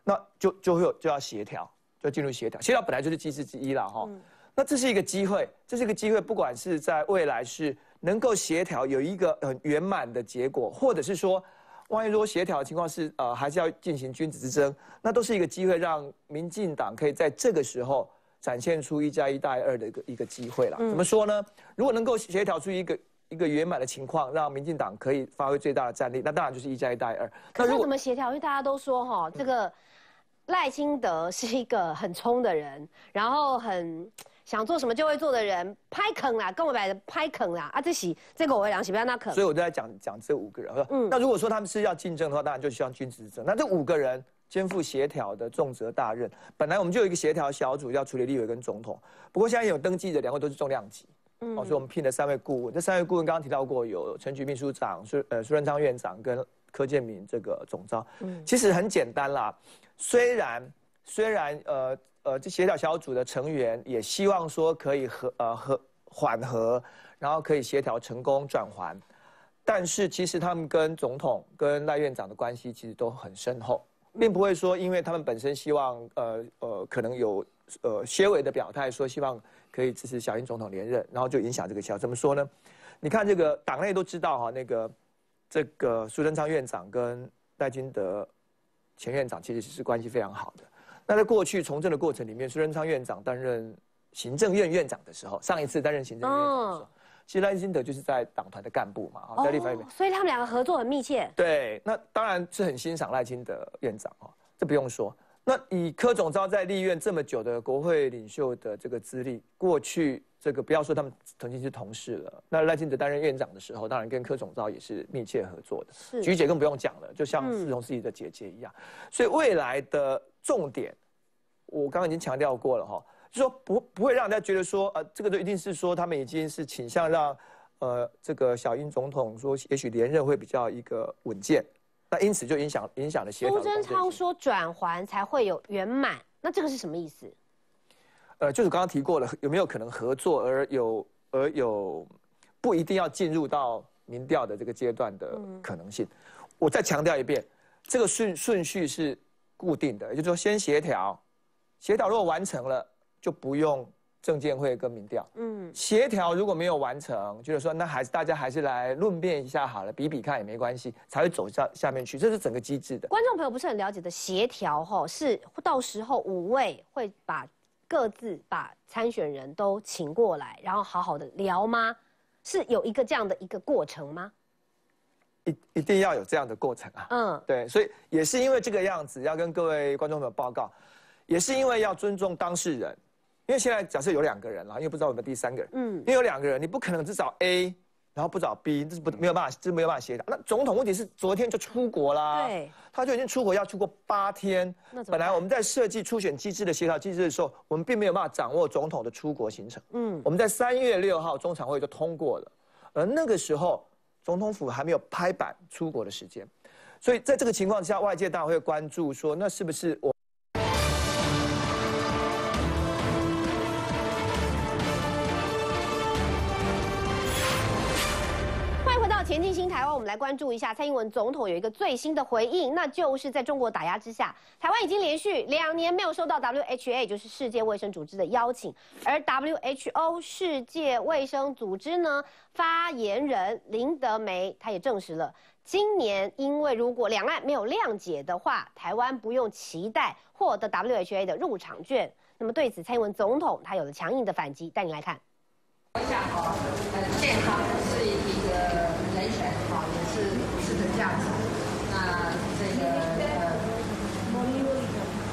那就就会有就要协调，就进入协调。协调本来就是机制之一了哈。那这是一个机会，这是一个机会，不管是在未来是能够协调有一个很圆满的结果，或者是说，万一如果协调的情况是呃还是要进行君子之争，那都是一个机会，让民进党可以在这个时候。展现出一加一大于二的一个一个机会了。怎么说呢？如果能够协调出一个一个圆满的情况，让民进党可以发挥最大的战力，那当然就是一加一大于二。可是怎么协调？因为大家都说哈，这个赖清德是一个很冲的人，然后很想做什么就会做的人，拍坑啦，跟我摆的拍坑啦啊，这喜这个我会良喜不要那坑。所以我就在讲讲这五个人。嗯，那如果说他们是要竞争的话，当然就希望君子之争。那这五个人。肩负协调的重责大任，本来我们就有一个协调小组要处理立委跟总统，不过现在有登记的两位都是重量级，嗯，所以我们聘了三位顾问，这三位顾问刚刚提到过，有陈局秘书长、苏呃苏贞昌院长跟柯建明这个总召，嗯，其实很简单啦，虽然虽然呃呃这协调小组的成员也希望说可以和呃和缓和，然后可以协调成功转还，但是其实他们跟总统跟赖院长的关系其实都很深厚。并不会说因为他们本身希望呃呃可能有呃些微的表态说希望可以支持小英总统连任，然后就影响这个效。怎么说呢？你看这个党内都知道哈，那个这个苏贞昌院长跟赖清德前院长其实是关系非常好的。那在过去从政的过程里面，苏贞昌院长担任行政院院长的时候，上一次担任行政院院长的时候，其实赖清德就是在党团的干部嘛，在立法院。所以他们两个合作很密切。对，那当然是很欣赏赖清德院长哈，这不用说。那以柯总召在立院这么久的国会领袖的这个资历，过去这个不要说他们曾经是同事了，那赖清德担任院长的时候，当然跟柯总召也是密切合作的。是，菊姐更不用讲了，就像四同自己的姐姐一样。所以未来的重点，我刚刚已经强调过了哈，就说不不会让人家觉得说，呃，这个就一定是说他们已经是倾向让，呃，这个小英总统说也许连任会比较一个稳健。那因此就影响影响了协调。苏贞昌说转环才会有圆满，那这个是什么意思？呃，就是刚刚提过了，有没有可能合作而有而有不一定要进入到民调的这个阶段的可能性？我再强调一遍，这个顺顺序是固定的，也就是说先协调，协调如果完成了，就不用。证监会跟民调，嗯，协调如果没有完成，就是说那还是大家还是来论辩一下好了，比比看也没关系，才会走下下面去，这是整个机制的。观众朋友不是很了解的协调哈，是到时候五位会把各自把参选人都请过来，然后好好的聊吗？是有一个这样的一个过程吗？一一定要有这样的过程啊，嗯，对，所以也是因为这个样子要跟各位观众朋友报告，也是因为要尊重当事人。因为现在假设有两个人了，因为不知道有没有第三个人。嗯，因为有两个人，你不可能只找 A，然后不找 B，这是不没有办法，这是没有办法协调。那总统问题是昨天就出国啦，对，他就已经出国要出国八天。那本来我们在设计初选机制的协调机制的时候，我们并没有办法掌握总统的出国行程。嗯，我们在三月六号中常会就通过了，而那个时候总统府还没有拍板出国的时间，所以在这个情况下，外界当然会关注说，那是不是我？前进新台湾，我们来关注一下蔡英文总统有一个最新的回应，那就是在中国打压之下，台湾已经连续两年没有收到 WHA，就是世界卫生组织的邀请，而 WHO 世界卫生组织呢发言人林德梅他也证实了，今年因为如果两岸没有谅解的话，台湾不用期待获得 WHA 的入场券。那么对此，蔡英文总统他有了强硬的反击，带你来看。我想哦，呃，健康是一个。这样子，那这个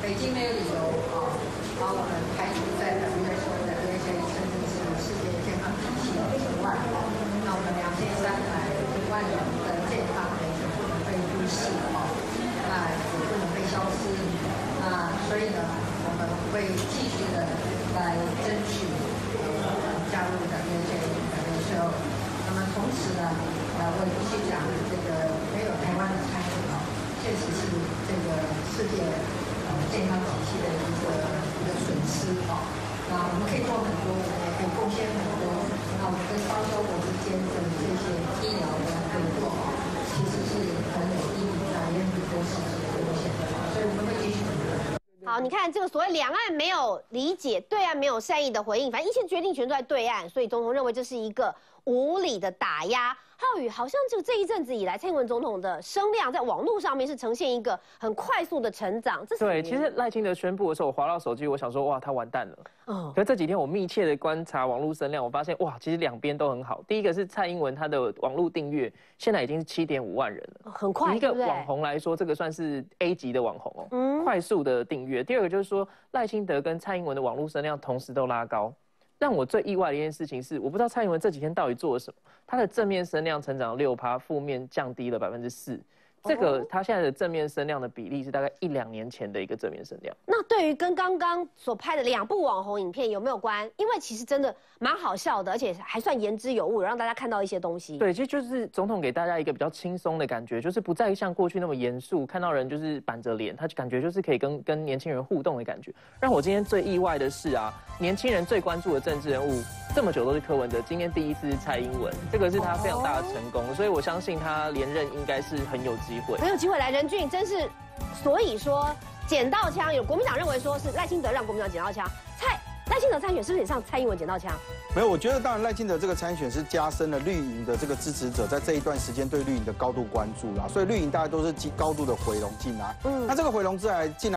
呃，北京没有理由啊，把我们排除在的那些的那些甚至是世界健康体系之外。那我们两千三百万人的健康也是不能被忽视啊，那也不能被消失。那所以呢，我们会继续的来争取加入的那些的那时候。那么同时呢，呃，我必须讲这个。确实是这个世界呃健康体系的一个一个损失啊。那我们可以做很多，我们也可以贡献很多。那我们跟方舟国之间的这些医疗的合作啊，其实是很有意义的，也很多事情贡献。所以我们会继续努力。好，你看这个所谓两岸没有理解，对岸没有善意的回应，反正一切决定权都在对岸，所以总统认为这是一个无理的打压。浩宇，好像就这一阵子以来，蔡英文总统的声量在网络上面是呈现一个很快速的成长。这对，其实赖清德宣布的时候，我滑到手机，我想说，哇，他完蛋了。嗯。可是这几天我密切的观察网络声量，我发现，哇，其实两边都很好。第一个是蔡英文他的网络订阅现在已经是七点五万人了，很快。一个网红来说，这个算是 A 级的网红哦。嗯。快速的订阅。第二个就是说，赖清德跟蔡英文的网络声量同时都拉高。让我最意外的一件事情是，我不知道蔡英文这几天到底做了什么，他的正面声量成长六趴，负面降低了百分之四。这个他现在的正面声量的比例是大概一两年前的一个正面声量。那对于跟刚刚所拍的两部网红影片有没有关？因为其实真的蛮好笑的，而且还算言之有物，让大家看到一些东西。对，其实就是总统给大家一个比较轻松的感觉，就是不再像过去那么严肃，看到人就是板着脸，他就感觉就是可以跟跟年轻人互动的感觉。让我今天最意外的是啊，年轻人最关注的政治人物。这么久都是柯文哲，今天第一次是蔡英文，这个是他非常大的成功，所以我相信他连任应该是很有机会，很有机会来。任俊真是所以说捡到枪，有国民党认为说是赖清德让国民党捡到枪，蔡赖清德参选是不是也像蔡英文捡到枪？没有，我觉得当然赖清德这个参选是加深了绿营的这个支持者在这一段时间对绿营的高度关注啦，所以绿营大家都是高度的回笼进来。嗯，那这个回笼进来进来。